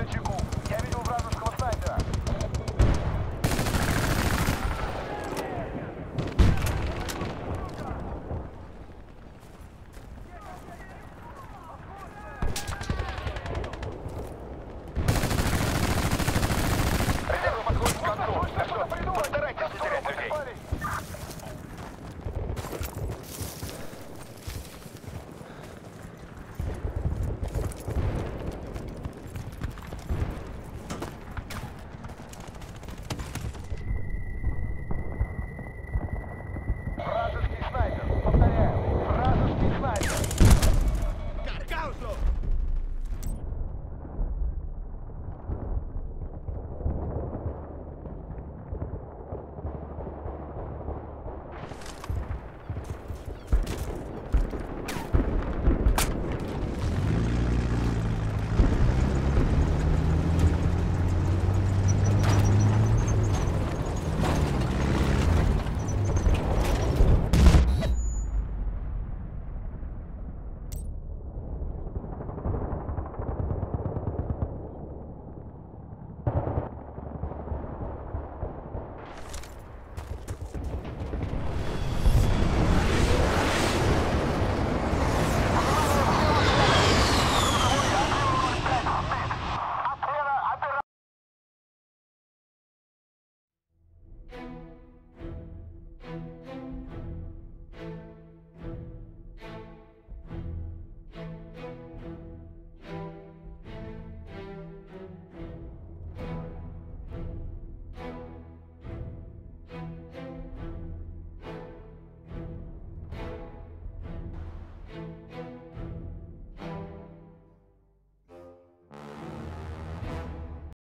Задачу